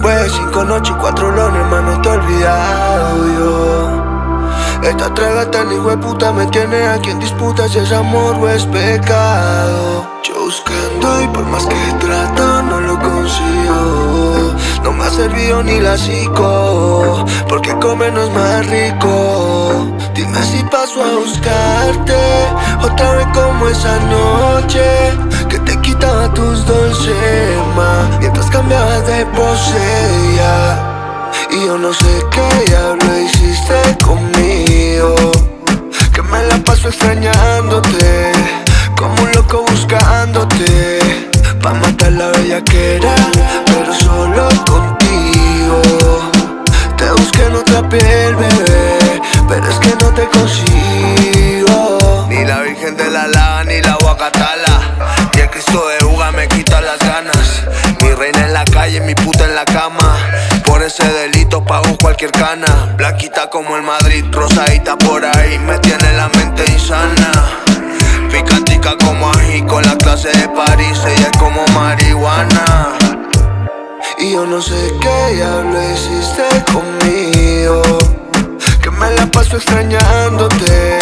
De cinco noches y cuatro lones, hermano, te he olvidado yo. Esta traga tan puta me tiene aquí en disputa si es amor o es pecado. Yo buscando y por más que trato no lo consigo. No me ha servido ni la psico, porque comer no más rico. Dime si paso a buscarte otra vez como esa noche que te quitaba tus dulces de pose y yo no sé qué diablo hiciste conmigo. Que me la paso extrañándote Como un loco buscándote. Pa' matar la bella que era Pero solo contigo. Te busqué en otra piel, bebé Pero es que no te consigo. Ni la Virgen de la Lava ni la Guacatala Y el Cristo de Uga me quita las ganas calle, mi puta en la cama por ese delito pago cualquier cana. Blanquita como el Madrid, rosadita por ahí, me tiene la mente insana. Picantica como ají con la clase de París, ella es como marihuana. Y yo no sé qué diablo hiciste conmigo. Que me la paso extrañándote,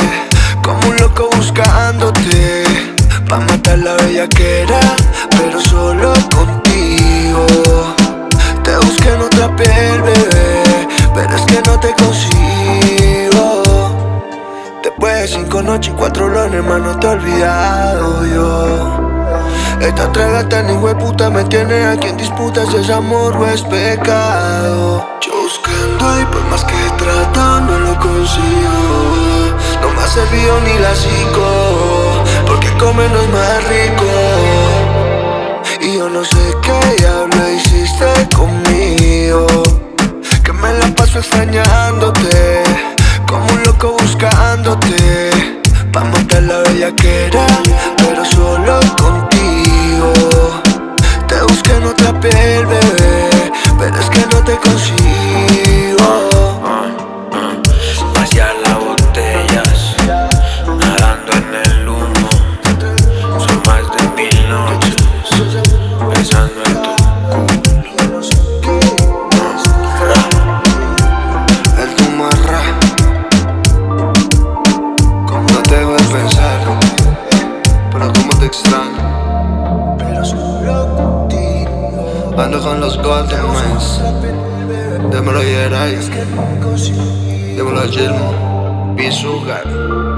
noches y cuatro lones, te he olvidado yo Esta traga tan puta me tiene aquí en disputa Si es amor o es pecado. Yo buscando y por más que trato no lo consigo. No me ha servido ni la psico Porque comer no es más rico. Y yo no sé qué diablo hiciste conmigo Que me la paso extrañándote Como un loco buscándote bella que Ando con los Golden Mans Démelo Yeray Démelo Gilmo. Bisugar